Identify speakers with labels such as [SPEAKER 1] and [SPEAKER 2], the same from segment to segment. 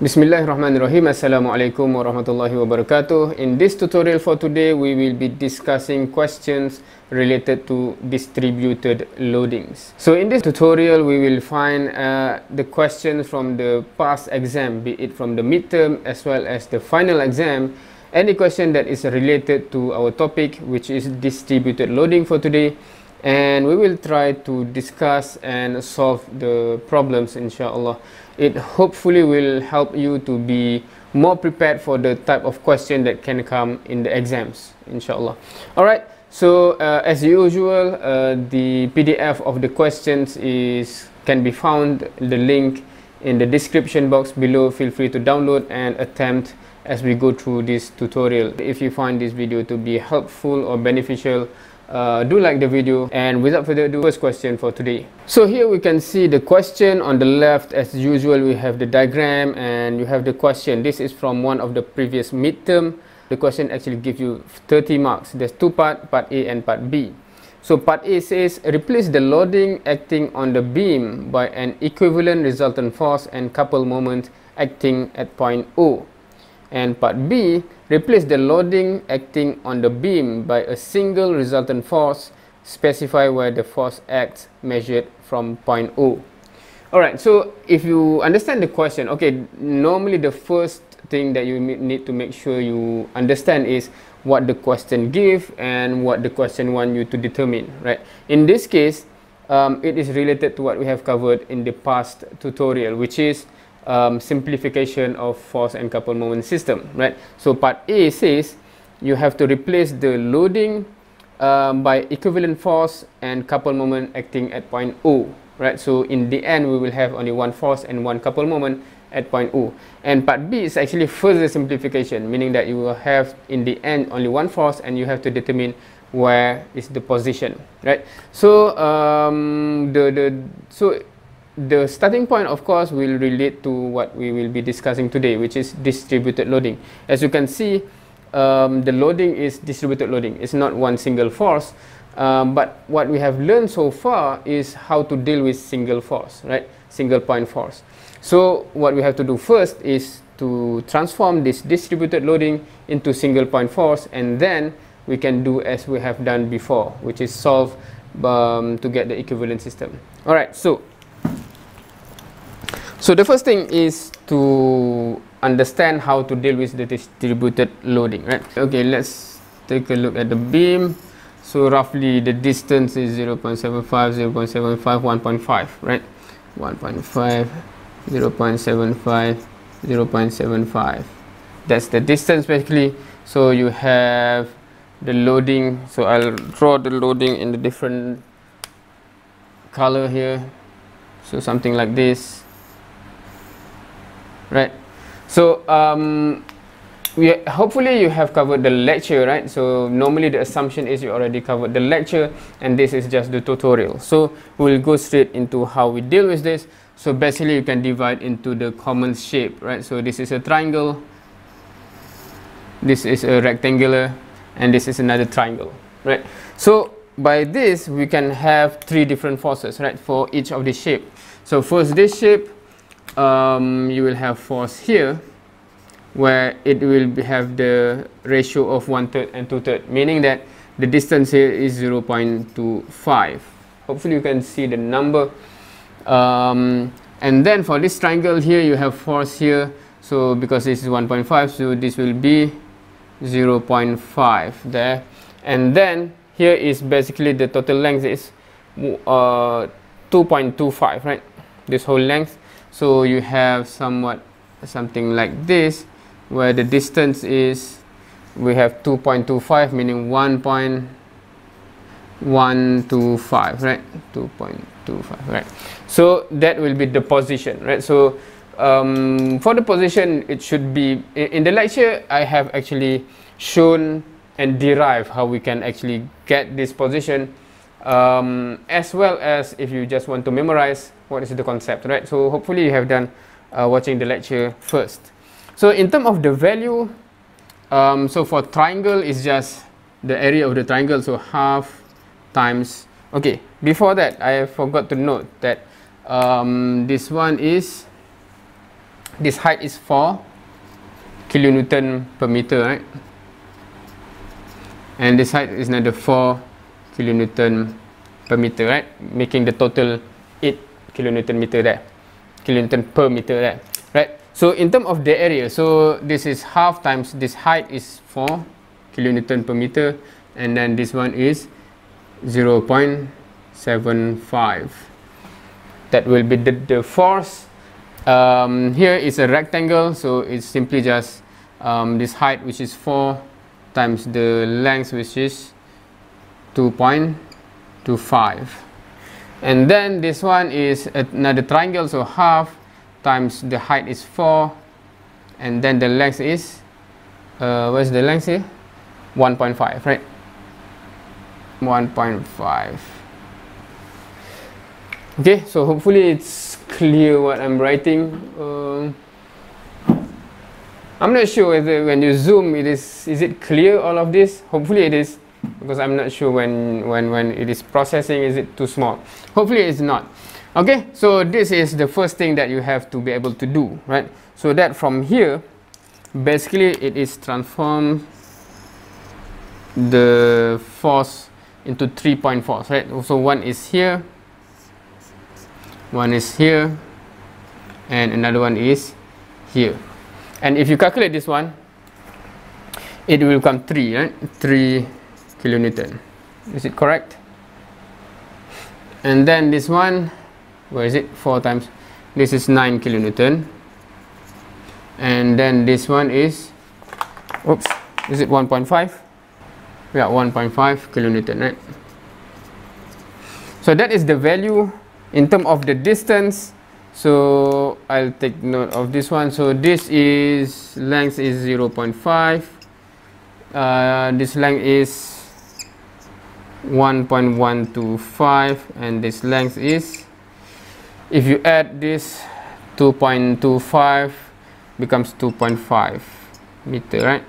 [SPEAKER 1] Bismillahirrahmanirrahim. Assalamualaikum warahmatullahi wabarakatuh. In this tutorial for today, we will be discussing questions related to distributed loadings. So in this tutorial, we will find uh, the questions from the past exam, be it from the midterm as well as the final exam. Any question that is related to our topic, which is distributed loading for today, and we will try to discuss and solve the problems inshallah. It hopefully will help you to be more prepared for the type of question that can come in the exams inshallah. All right so uh, as usual uh, the pdf of the questions is can be found the link in the description box below. Feel free to download and attempt as we go through this tutorial. If you find this video to be helpful or beneficial uh, do like the video. And without further ado first question for today. So here we can see the question. On the left as usual we have the diagram. And you have the question. This is from one of the previous midterm. The question actually gives you 30 marks. There's two part part a and part b. So part a says replace the loading acting on the beam by an equivalent resultant force and couple moment acting at point o. And part b Replace the loading acting on the beam by a single resultant force. Specify where the force acts measured from point O. Alright, so if you understand the question, okay, normally the first thing that you need to make sure you understand is what the question give and what the question want you to determine, right? In this case, um, it is related to what we have covered in the past tutorial, which is um, simplification of force and couple moment system, right? So part A says you have to replace the loading um, by equivalent force and couple moment acting at point O, right? So in the end, we will have only one force and one couple moment at point O. And part B is actually further simplification, meaning that you will have in the end only one force and you have to determine where is the position, right? So um, the the so the starting point of course will relate to what we will be discussing today which is distributed loading. As you can see um, the loading is distributed loading. It's not one single force um, but what we have learned so far is how to deal with single force right? Single point force. So what we have to do first is to transform this distributed loading into single point force and then we can do as we have done before which is solve um, to get the equivalent system. All right so so the first thing is to understand how to deal with the distributed loading, right? Okay, let's take a look at the beam. So roughly the distance is 0 0.75, 0 0.75, 1.5, right? 1.5, 0 0.75, 0 0.75. That's the distance basically. So you have the loading. So I'll draw the loading in the different color here. So something like this right. So um, we hopefully you have covered the lecture right? So normally the assumption is you already covered the lecture and this is just the tutorial. So we'll go straight into how we deal with this. So basically you can divide into the common shape right? So this is a triangle. This is a rectangular and this is another triangle right? So by this we can have three different forces right for each of the shape. So first this shape um, you will have force here where it will be, have the ratio of one third and two third meaning that the distance here is 0 0.25 hopefully you can see the number. Um, and then for this triangle here you have force here. So because this is 1.5 so this will be 0 0.5 there. And then here is basically the total length is uh, 2.25 right? This whole length so you have somewhat something like this where the distance is we have 2.25 meaning 1.125 right? 2.25 right? So that will be the position right? So um, for the position it should be in the lecture I have actually shown and derived how we can actually get this position um, as well as if you just want to memorize what is the concept, right? So hopefully you have done uh, watching the lecture first. So in terms of the value, um, so for triangle is just the area of the triangle, so half times. Okay, before that, I forgot to note that um, this one is this height is 4 kilonewton per meter right and this height is another 4 kilonewton per meter right making the total 8 kilonewton meter there kilonewton per meter there right? So in terms of the area so this is half times this height is 4 kilonewton per meter and then this one is 0.75 that will be the, the force. Um, here is a rectangle so it's simply just um, this height which is 4 times the length which is 2.25 and then this one is another triangle so half times the height is 4 and then the length is uh, what's the length here? 1.5 right? 1.5 okay so hopefully it's clear what I'm writing. Um, I'm not sure whether when you zoom it is is it clear all of this? Hopefully it is because I'm not sure when when when it is processing is it too small? Hopefully it's not. Okay so this is the first thing that you have to be able to do right? So that from here basically it is transform the force into three point force right? So one is here one is here and another one is here. And if you calculate this one it will come 3 right? 3 kilonewton. Is it correct? And then this one where is it? 4 times. This is 9 kilonewton. And then this one is oops is it 1.5 yeah 1.5 kilonewton right? So that is the value in terms of the distance. So I'll take note of this one. So this is length is 0.5 uh, this length is 1.125 and this length is if you add this 2.25 becomes 2.5 meter right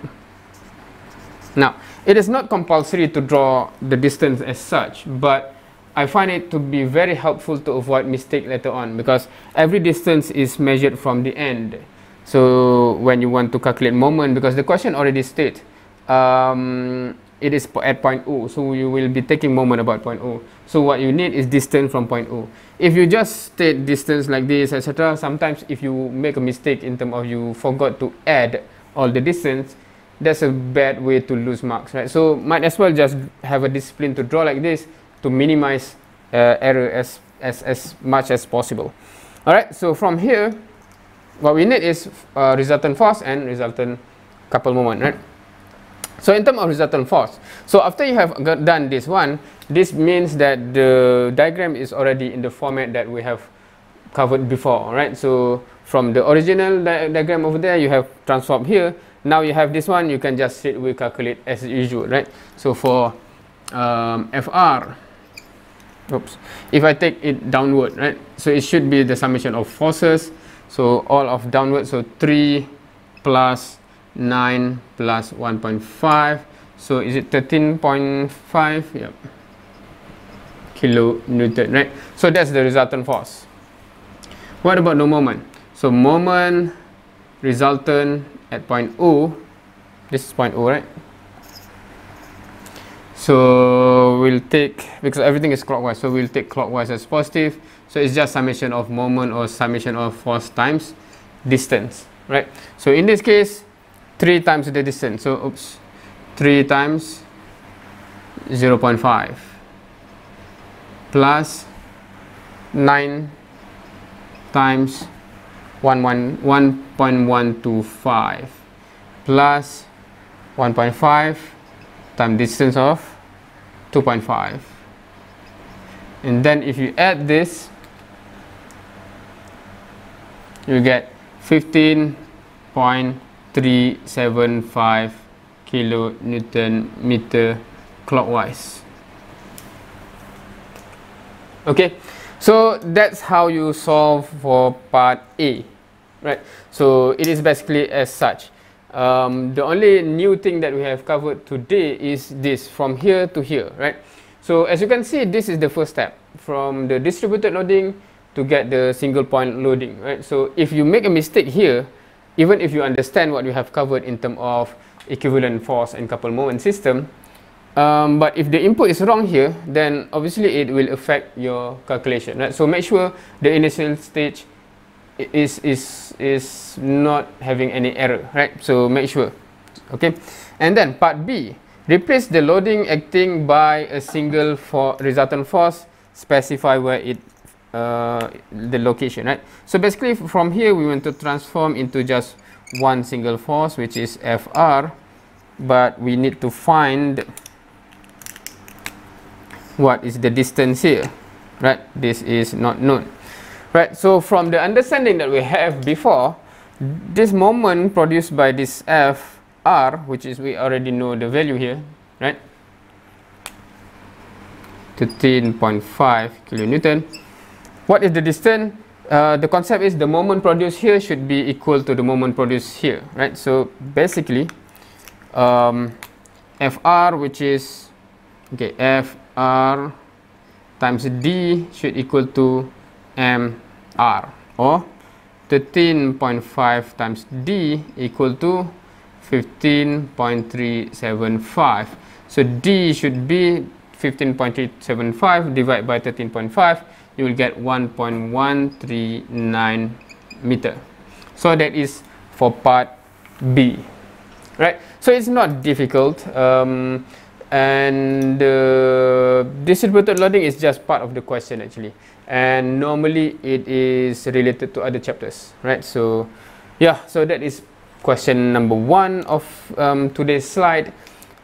[SPEAKER 1] now it is not compulsory to draw the distance as such but I find it to be very helpful to avoid mistake later on because every distance is measured from the end. So when you want to calculate moment, because the question already state um, it is at point O, so you will be taking moment about point O. So what you need is distance from point O. If you just state distance like this, etc., sometimes if you make a mistake in terms of you forgot to add all the distance, that's a bad way to lose marks, right? So might as well just have a discipline to draw like this to minimize uh, error as, as, as much as possible. Alright, so from here, what we need is uh, resultant force and resultant couple moment, right? So in terms of resultant force, so after you have done this one, this means that the diagram is already in the format that we have covered before, right? So from the original di diagram over there, you have transformed here. Now you have this one, you can just straight away calculate as usual, right? So for um, FR, oops if I take it downward right so it should be the summation of forces so all of downward so 3 plus 9 plus 1.5 so is it 13.5 yep kilo newton right? So that's the resultant force. What about the moment? So moment resultant at point O. This is point O right? So we'll take, because everything is clockwise, so we'll take clockwise as positive. So it's just summation of moment or summation of force times distance, right? So in this case, 3 times the distance. So oops, 3 times 0 0.5 plus 9 times 1.125 plus 1.5 time distance of 2.5 and then if you add this you get 15.375 kilonewton meter clockwise okay so that's how you solve for part A right so it is basically as such um, the only new thing that we have covered today is this from here to here, right? So as you can see, this is the first step. From the distributed loading, to get the single point loading, right? So if you make a mistake here, even if you understand what you have covered in terms of equivalent force and couple moment system, um, but if the input is wrong here, then obviously it will affect your calculation, right? So make sure the initial stage is is is not having any error, right? So make sure, okay. And then part B, replace the loading acting by a single for resultant force. Specify where it uh, the location, right? So basically from here we want to transform into just one single force, which is Fr, but we need to find what is the distance here right? This is not known right? So from the understanding that we have before this moment produced by this f r which is we already know the value here right? 13.5 kilonewton what is the distance? Uh, the concept is the moment produced here should be equal to the moment produced here right? So basically um, fr which is okay f R times D should equal to MR or 13.5 times D equal to 15.375 so D should be 15.375 divided by 13.5 you will get 1.139 meter. So that is for part B right? So it's not difficult um, and the distributed loading is just part of the question actually. And normally it is related to other chapters right? So yeah so that is question number one of um, today's slide.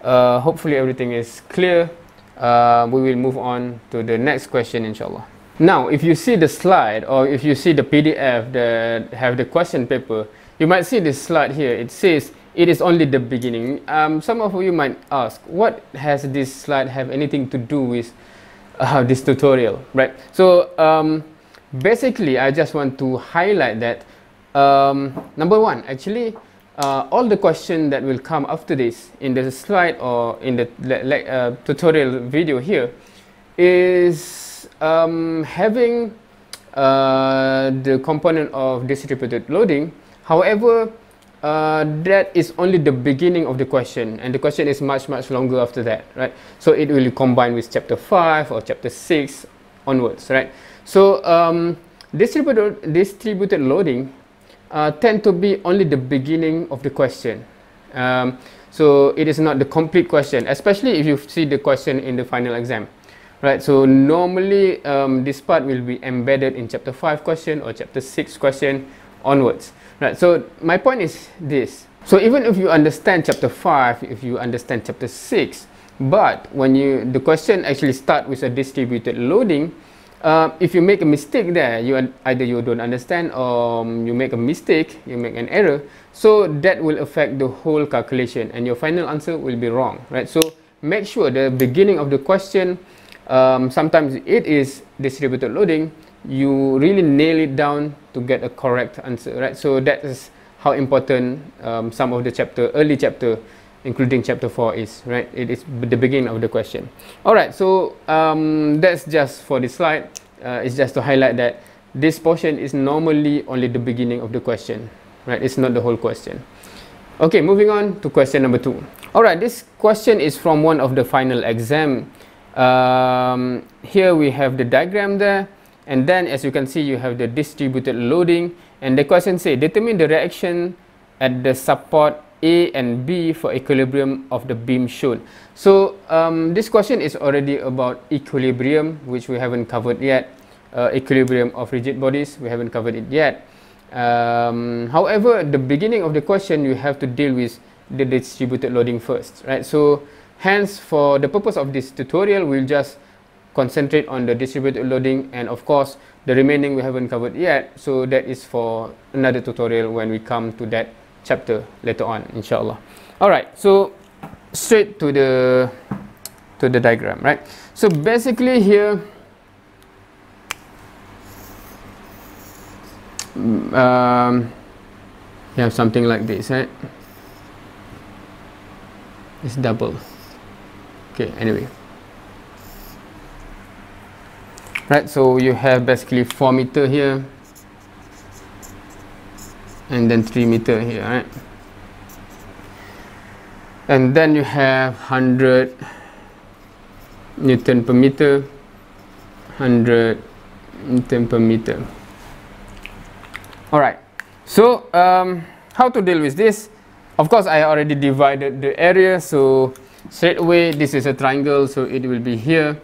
[SPEAKER 1] Uh, hopefully everything is clear. Uh, we will move on to the next question inshallah now if you see the slide or if you see the pdf that have the question paper you might see this slide here it says it is only the beginning. Um, some of you might ask, what has this slide have anything to do with uh, this tutorial, right? So um, basically, I just want to highlight that um, number one, actually, uh, all the questions that will come after this in the slide or in the uh, tutorial video here is um, having uh, the component of distributed loading. However, uh, that is only the beginning of the question and the question is much much longer after that right? So it will combine with chapter 5 or chapter 6 onwards right? So um, distributed distributed loading uh, tend to be only the beginning of the question. Um, so it is not the complete question especially if you see the question in the final exam right so normally um, this part will be embedded in chapter 5 question or chapter 6 question onwards Right, so my point is this. So even if you understand chapter 5, if you understand chapter 6, but when you the question actually start with a distributed loading, uh, if you make a mistake there, you either you don't understand or um, you make a mistake, you make an error, so that will affect the whole calculation and your final answer will be wrong, right? So make sure the beginning of the question, um, sometimes it is distributed loading, you really nail it down to get a correct answer right? So that is how important um, some of the chapter early chapter including chapter 4 is right? It is the beginning of the question. All right so um, that's just for this slide. Uh, it's just to highlight that this portion is normally only the beginning of the question right? It's not the whole question. Okay moving on to question number two. All right this question is from one of the final exam um, here we have the diagram there and then as you can see you have the distributed loading and the question say determine the reaction at the support A and B for equilibrium of the beam shown. So um, this question is already about equilibrium which we haven't covered yet. Uh, equilibrium of rigid bodies we haven't covered it yet. Um, however, the beginning of the question you have to deal with the distributed loading first, right? So hence for the purpose of this tutorial we'll just concentrate on the distributed loading and of course the remaining we haven't covered yet. So that is for another tutorial when we come to that chapter later on inshallah. All right so straight to the to the diagram right? So basically here um, you have something like this right? It's double okay anyway. Right so you have basically 4 meter here and then 3 meter here right? And then you have 100 newton per meter 100 newton per meter. All right so um, how to deal with this? Of course I already divided the area so straight away this is a triangle so it will be here.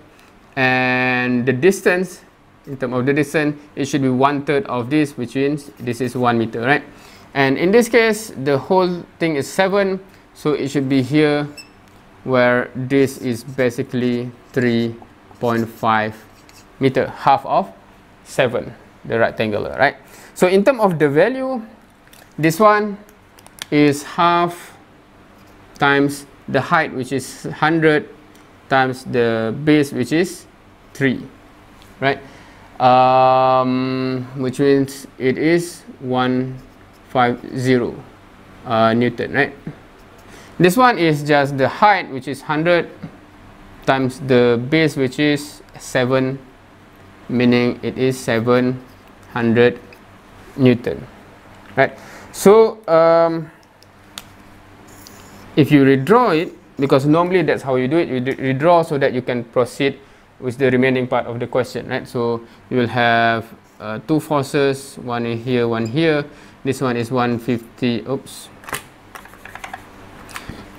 [SPEAKER 1] And the distance in terms of the distance it should be one third of this which means this is one meter right? And in this case the whole thing is seven so it should be here where this is basically 3.5 meter half of 7 the rectangular right? So in terms of the value this one is half times the height which is 100 times the base which is 3 right? Um, which means it is 150 uh, Newton right? This one is just the height which is 100 times the base which is 7 meaning it is 700 Newton right? So um, if you redraw it because normally that's how you do it you redraw so that you can proceed with the remaining part of the question right? So you will have uh, two forces one here one here. This one is 150 oops.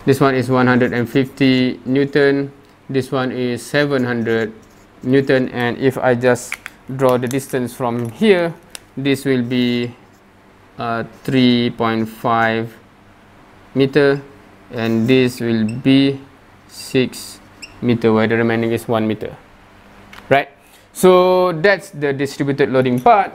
[SPEAKER 1] This one is 150 newton. This one is 700 newton. And if i just draw the distance from here this will be uh, 3.5 meter and this will be 6 meter. Where the remaining is 1 meter? Right? So that's the distributed loading part.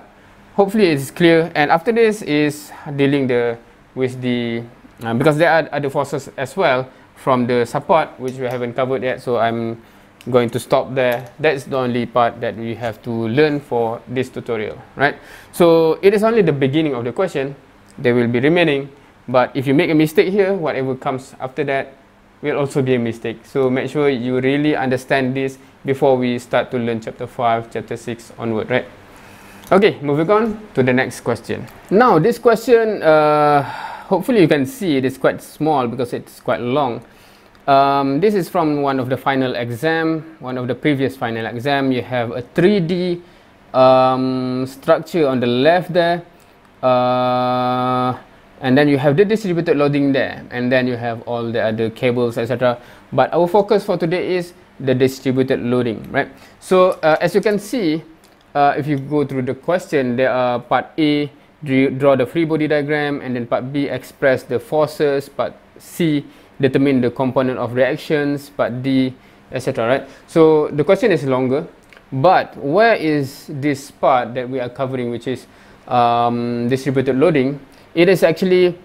[SPEAKER 1] Hopefully it's clear. And after this is dealing the with the uh, because there are other forces as well from the support which we haven't covered yet. So I'm going to stop there. That's the only part that we have to learn for this tutorial. Right? So it is only the beginning of the question. There will be remaining but if you make a mistake here whatever comes after that will also be a mistake so make sure you really understand this before we start to learn chapter 5 chapter 6 onward right okay moving on to the next question now this question uh, hopefully you can see it is quite small because it's quite long um, this is from one of the final exam, one of the previous final exam. You have a 3D um, structure on the left there. Uh, and then you have the distributed loading there. And then you have all the other cables, etc. But our focus for today is the distributed loading, right? So uh, as you can see, uh, if you go through the question, there are part A, draw the free body diagram, and then part B, express the forces, part C, determine the component of reactions, part D, etc. Right? So the question is longer, but where is this part that we are covering, which is um, distributed loading? It is actually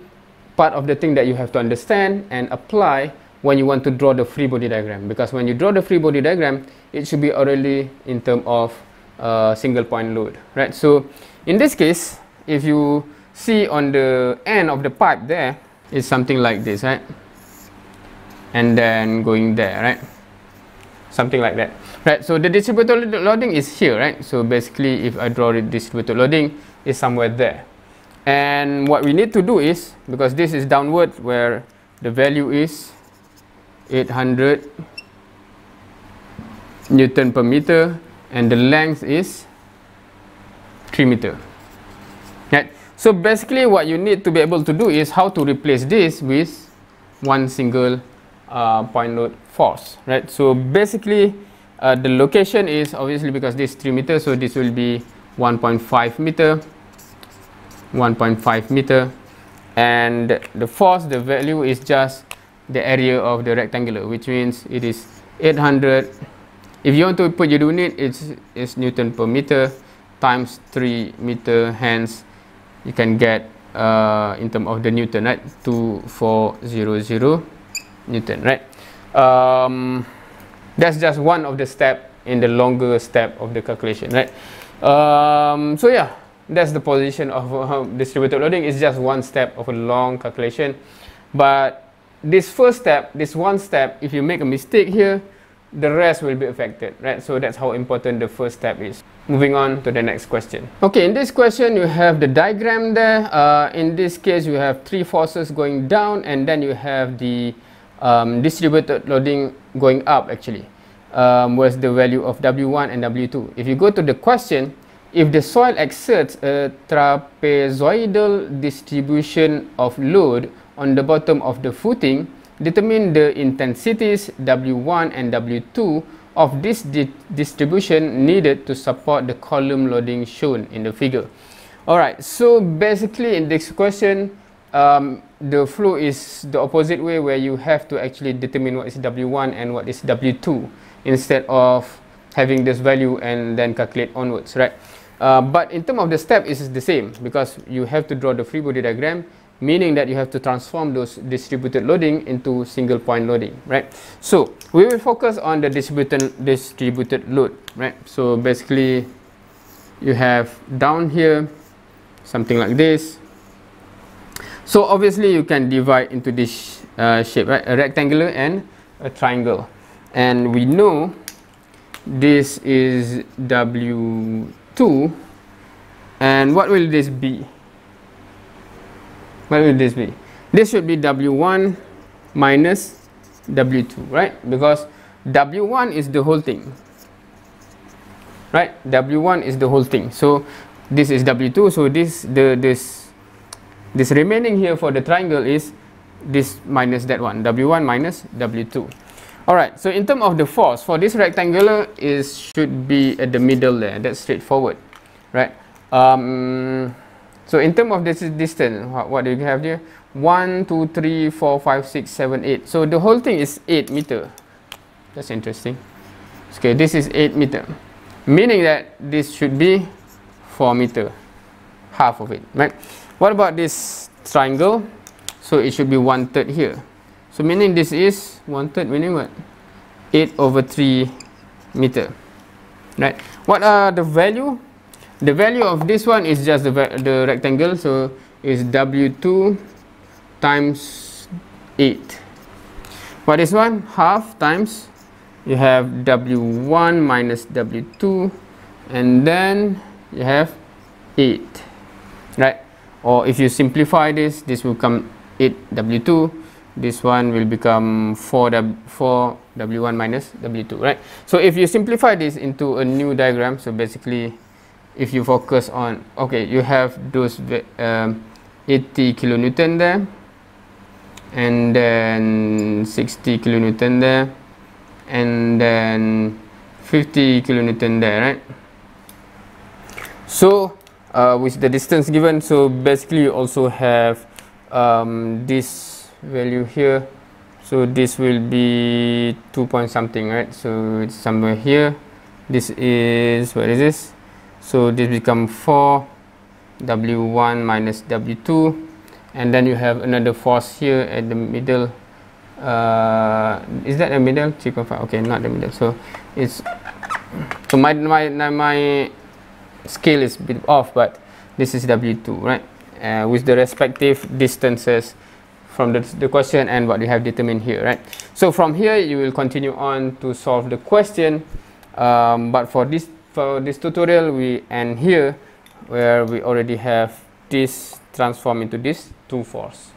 [SPEAKER 1] part of the thing that you have to understand and apply when you want to draw the free body diagram. Because when you draw the free body diagram, it should be already in terms of uh, single point load, right? So in this case, if you see on the end of the pipe there is something like this, right? and then going there right something like that right so the distributed loading is here right so basically if I draw the distributed loading is somewhere there and what we need to do is because this is downward where the value is 800 Newton per meter and the length is 3 meter. Right? So basically what you need to be able to do is how to replace this with one single uh, point load force, right? So basically, uh, the location is obviously because this 3 meter, so this will be 1.5 meter, 1.5 meter, and the force, the value is just the area of the rectangular, which means it is 800. If you want to put your unit, it's, it's Newton per meter times 3 meter, hence you can get uh, in terms of the Newton, right? 2400 Newton, right? Um, that's just one of the step in the longer step of the calculation, right? Um, so yeah, that's the position of uh, distributed loading. It's just one step of a long calculation. But this first step, this one step, if you make a mistake here, the rest will be affected, right? So that's how important the first step is. Moving on to the next question. Okay, in this question, you have the diagram there. Uh, in this case, you have three forces going down and then you have the um, distributed loading going up actually. Um, was the value of W1 and W2. If you go to the question, if the soil exerts a trapezoidal distribution of load on the bottom of the footing, determine the intensities W1 and W2 of this di distribution needed to support the column loading shown in the figure. Alright, so basically in this question, um, the flow is the opposite way where you have to actually determine what is W1 and what is W2 instead of having this value and then calculate onwards, right? Uh, but in terms of the step, it's the same because you have to draw the free body diagram meaning that you have to transform those distributed loading into single point loading right? So we will focus on the distributed distributed load right? So basically you have down here something like this. So obviously you can divide into this uh, shape right? A rectangular and a triangle. And we know this is w2 and what will this be what will this be? This should be W1 minus W2, right? Because W1 is the whole thing. Right? W1 is the whole thing. So this is W2. So this the this this remaining here for the triangle is this minus that one. W1 minus W2. Alright, so in terms of the force, for this rectangular is should be at the middle there. That's straightforward. Right? Um, so in terms of this distance, what, what do you have here? 1, 2, 3, 4, 5, 6, 7, 8. So the whole thing is 8 meter. That's interesting. Okay, this is 8 meter. Meaning that this should be 4 meter. Half of it, right? What about this triangle? So it should be 1 third here. So meaning this is 1 third, meaning what? 8 over 3 meter. Right? What are the value? the value of this one is just the, the rectangle so is w2 times 8 what is one half times you have w1 minus w2 and then you have 8 right or if you simplify this this will come 8 w2 this one will become 4 w 4 w1 minus w2 right? So if you simplify this into a new diagram so basically if you focus on okay you have those um, 80 kilonewton there and then 60 kilonewton there and then 50 kilonewton there right? So uh, with the distance given so basically you also have um, this value here. So this will be 2 point something right? So it's somewhere here. This is what is this? So this become 4 w1 minus w2 and then you have another force here at the middle. Uh, is that the middle? 3.5 okay not the middle. So it's so my my my scale is a bit off but this is w2 right? Uh, with the respective distances from the, the question and what you have determined here right? So from here you will continue on to solve the question. Um, but for this for this tutorial we end here where we already have this transform into this two force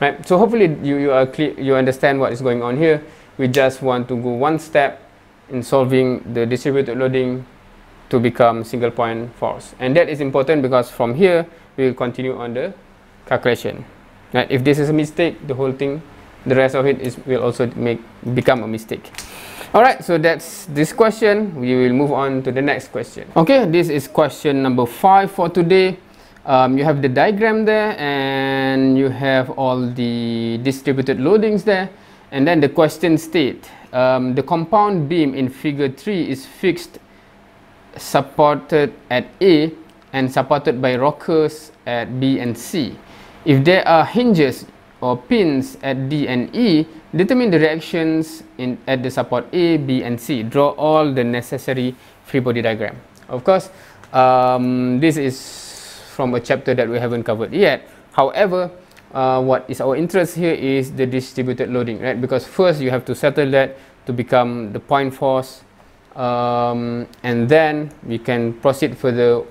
[SPEAKER 1] right? So hopefully you, you are clear you understand what is going on here. We just want to go one step in solving the distributed loading to become single point force. And that is important because from here we will continue on the calculation right if this is a mistake the whole thing the rest of it is will also make become a mistake Alright, so that's this question. We will move on to the next question. Okay, this is question number five for today. Um, you have the diagram there and you have all the distributed loadings there. And then the question state, um, the compound beam in figure 3 is fixed, supported at A and supported by rockers at B and C. If there are hinges or pins at D and E, determine the reactions in, at the support A, B and C. Draw all the necessary free body diagram. Of course, um, this is from a chapter that we haven't covered yet. However, uh, what is our interest here is the distributed loading, right? Because first you have to settle that to become the point force um, and then we can proceed further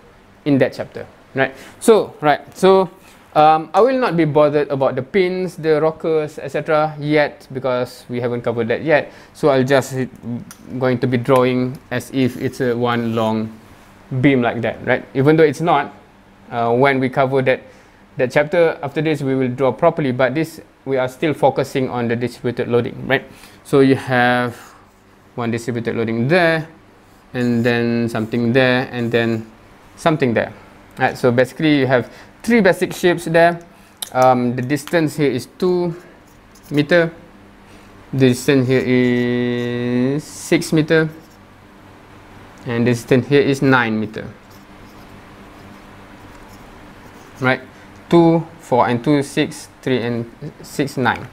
[SPEAKER 1] in that chapter right so right so um, I will not be bothered about the pins the rockers etc yet because we haven't covered that yet. So I'll just going to be drawing as if it's a one long beam like that right? Even though it's not uh, when we cover that that chapter after this we will draw properly but this we are still focusing on the distributed loading right? So you have one distributed loading there and then something there and then something there. Right so basically you have three basic shapes there. Um, the distance here is 2 meter. The distance here is 6 meter. And the distance here is 9 meter. Right? 2 4 and 2 6 3 and 6 9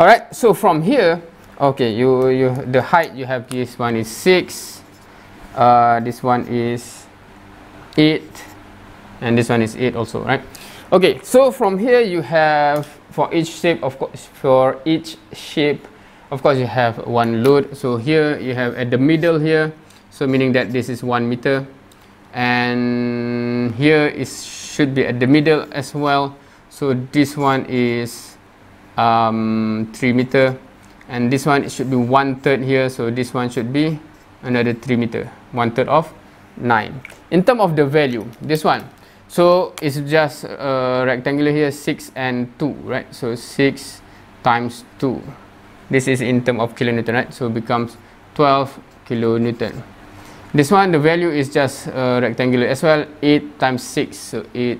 [SPEAKER 1] all right so from here okay you you the height you have this one is 6 uh, this one is 8 and this one is 8 also right? Okay so from here you have for each shape of course for each shape of course you have one load. So here you have at the middle here. So meaning that this is one meter. And here is should be at the middle as well. So this one is um, 3 meter. And this one it should be one third here. So this one should be another 3 meter. One third of 9 in term of the value this one so it's just uh, rectangular here 6 and 2 right? So 6 times 2 this is in term of kilonewton right? So becomes 12 kilonewton. This one the value is just uh, rectangular as well 8 times 6 so 8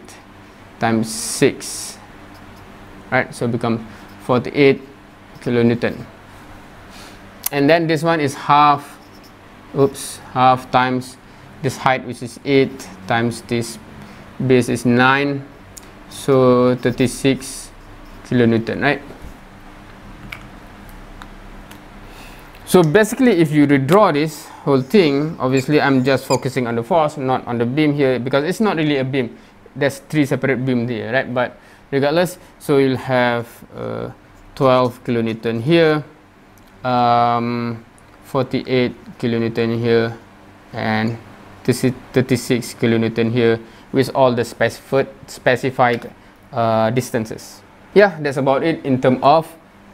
[SPEAKER 1] times 6 right? So become 48 kilonewton. And then this one is half oops half times this height which is 8 times this base is 9 so 36 kilonewton right? So basically if you redraw this whole thing obviously i'm just focusing on the force not on the beam here because it's not really a beam. There's three separate beams there right? But regardless so you'll have uh, 12 kilonewton here um, 48 kilonewton here and this is 36 kilonewton here with all the specified specified uh, distances. Yeah that's about it in terms of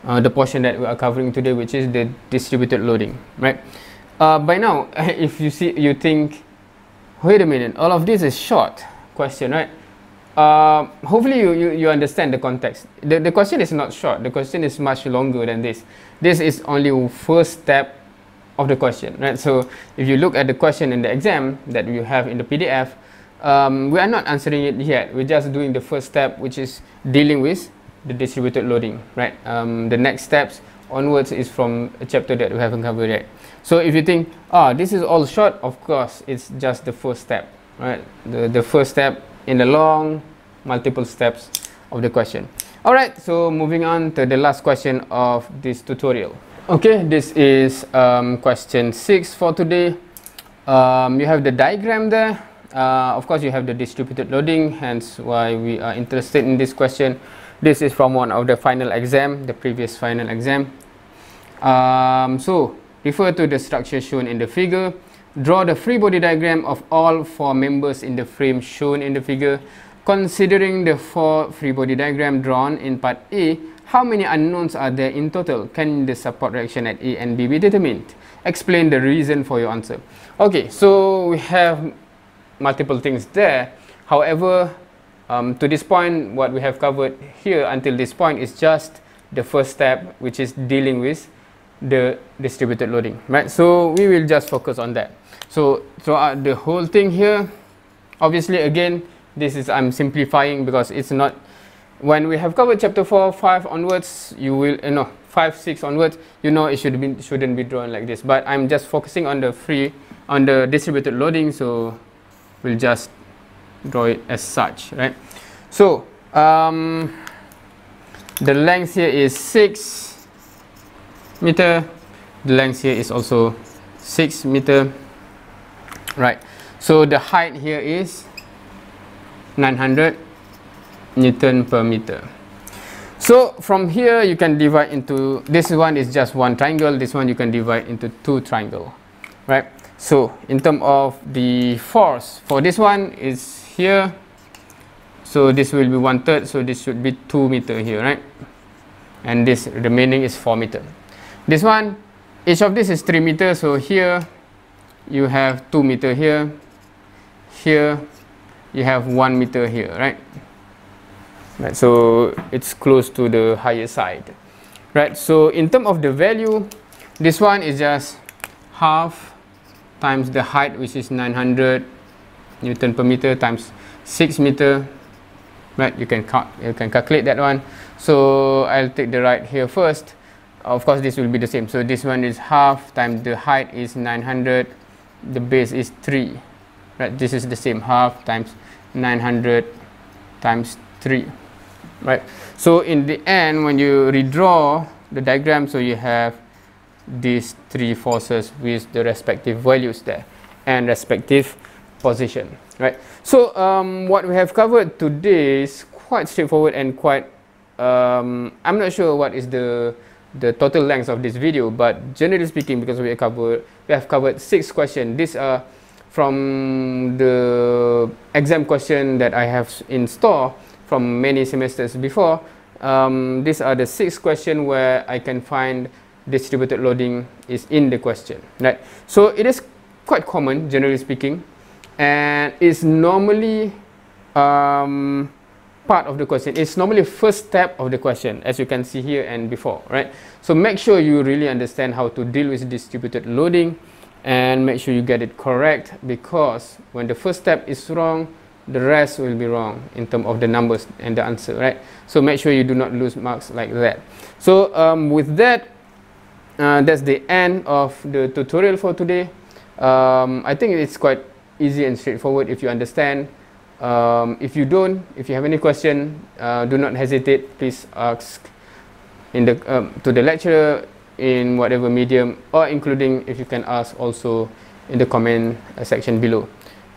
[SPEAKER 1] uh, the portion that we are covering today which is the distributed loading right? Uh, by now if you see you think wait a minute all of this is short question right? Uh, hopefully you, you, you understand the context. The, the question is not short. The question is much longer than this. This is only first step of the question right? So if you look at the question in the exam that you have in the pdf um, we are not answering it yet we're just doing the first step which is dealing with the distributed loading right um, the next steps onwards is from a chapter that we haven't covered yet so if you think, ah, this is all short, of course, it's just the first step, right? The, the first step in the long, multiple steps of the question. All right, so moving on to the last question of this tutorial. Okay, this is um, question six for today. Um, you have the diagram there. Uh, of course, you have the distributed loading, hence why we are interested in this question. This is from one of the final exam, the previous final exam. Um, so, Refer to the structure shown in the figure. Draw the free body diagram of all four members in the frame shown in the figure. Considering the four free body diagram drawn in part A, how many unknowns are there in total? Can the support reaction at A and B be determined? Explain the reason for your answer. Okay, so we have multiple things there. However, um, to this point, what we have covered here until this point is just the first step, which is dealing with the distributed loading right? So we will just focus on that. So throughout the whole thing here obviously again this is i'm simplifying because it's not when we have covered chapter 4 5 onwards you will you know 5 6 onwards you know it should be shouldn't be drawn like this. But i'm just focusing on the free on the distributed loading so we'll just draw it as such right? So um, the length here is 6 meter. The length here is also 6 meter right? So the height here is 900 newton per meter. So from here you can divide into this one is just one triangle. This one you can divide into two triangle right so in terms of the force for this one is here. So this will be one third so this should be two meter here right? And this remaining is four meter. This one each of this is three meter so here you have two meter here here you have one meter here right? Right so it's close to the higher side right? So in terms of the value this one is just half times the height which is 900 newton per meter times 6 meter. Right you can you can calculate that one. So i'll take the right here first. Of course this will be the same. So this one is half times the height is 900 the base is 3 right this is the same half times 900 times 3 right so in the end when you redraw the diagram so you have these three forces with the respective values there and respective position right? So um, what we have covered today is quite straightforward and quite um, I'm not sure what is the the total length of this video but generally speaking because we have covered we have covered six questions these are from the exam question that I have in store from many semesters before. Um, these are the six questions where I can find distributed loading is in the question right? So it is quite common generally speaking and it's normally um, part of the question. It's normally first step of the question as you can see here and before right? So make sure you really understand how to deal with distributed loading and make sure you get it correct because when the first step is wrong the rest will be wrong in terms of the numbers and the answer right? So make sure you do not lose marks like that. So um, with that uh, that's the end of the tutorial for today. Um, I think it's quite easy and straightforward if you understand. Um, if you don't if you have any question uh, do not hesitate. Please ask in the um, to the lecturer in whatever medium or including if you can ask also in the comment section below.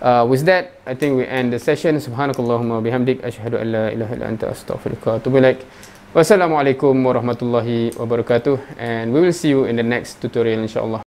[SPEAKER 1] Uh, with that I think we end the session. Subhanakallahumma bihamdik. Asyhadu an la ilaha illa anta astaghfiruka wa atubu ilaik wassalamualaikum warahmatullahi wabarakatuh and we will see you in the next tutorial insyaallah